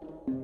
thank you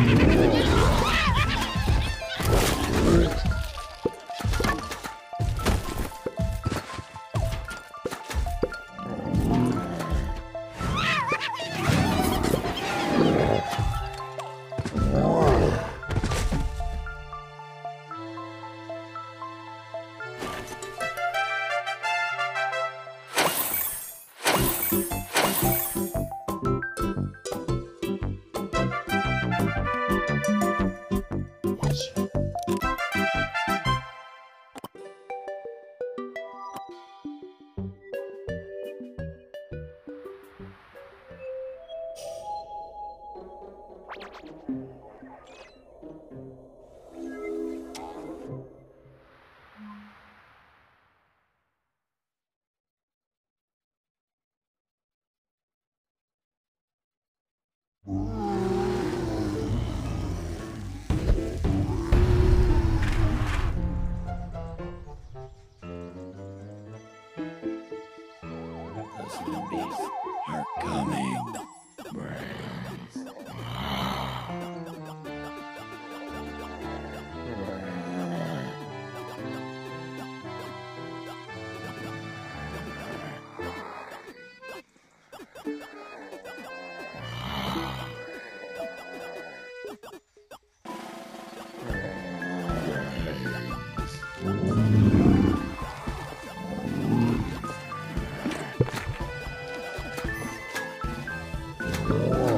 The zombies are coming. Oh.